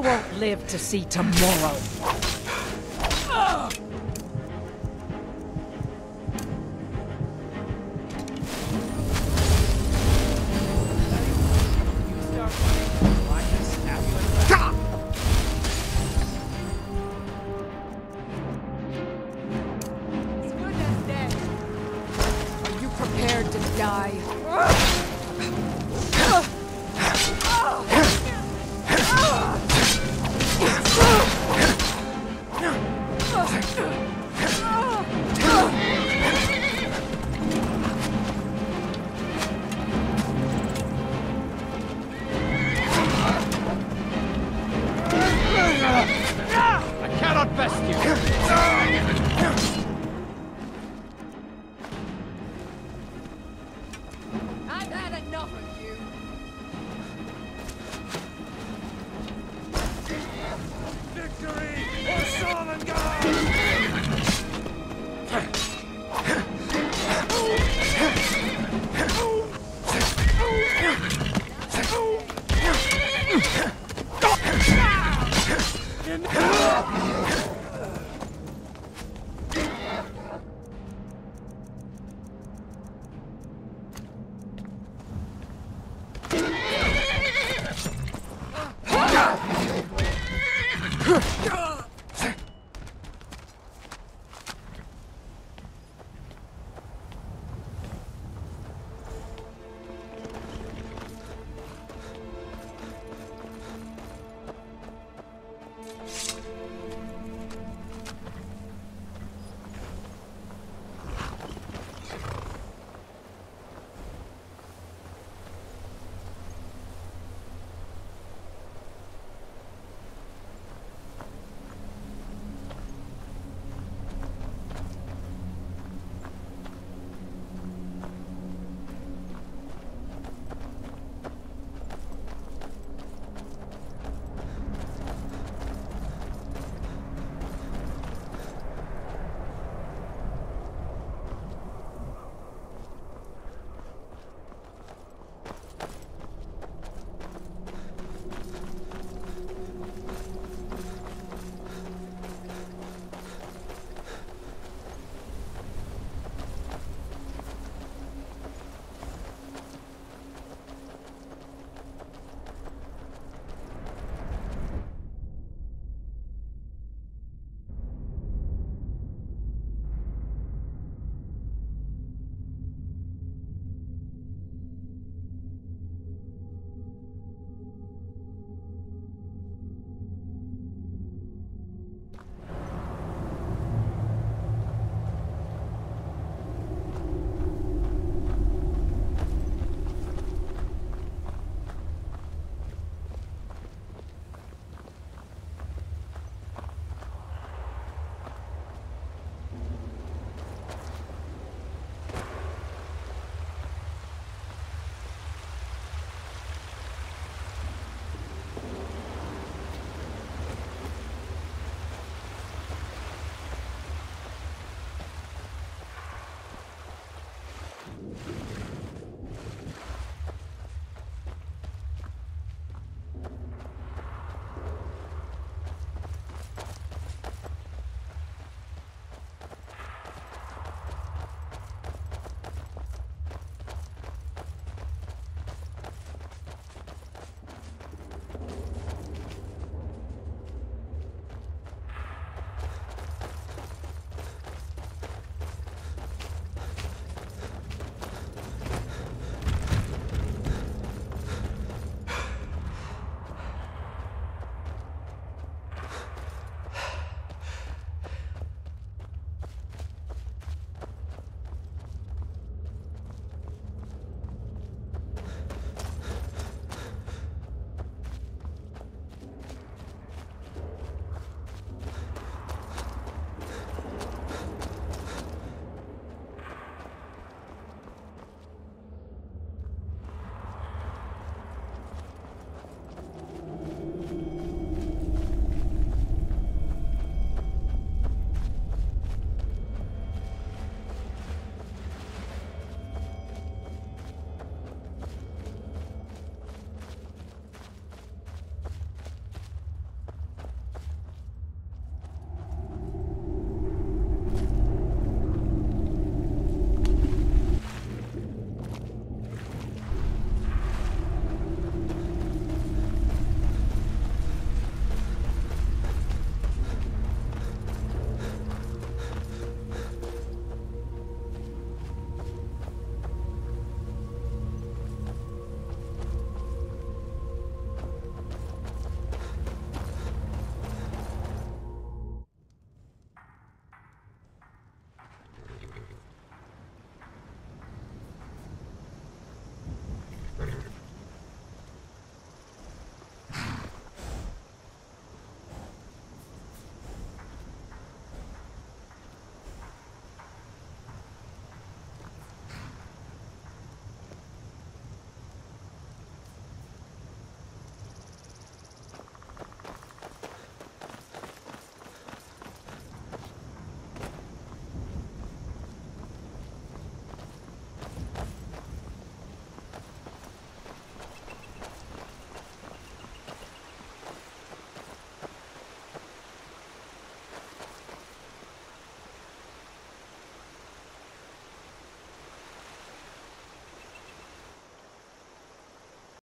won't live to see tomorrow. Thank you.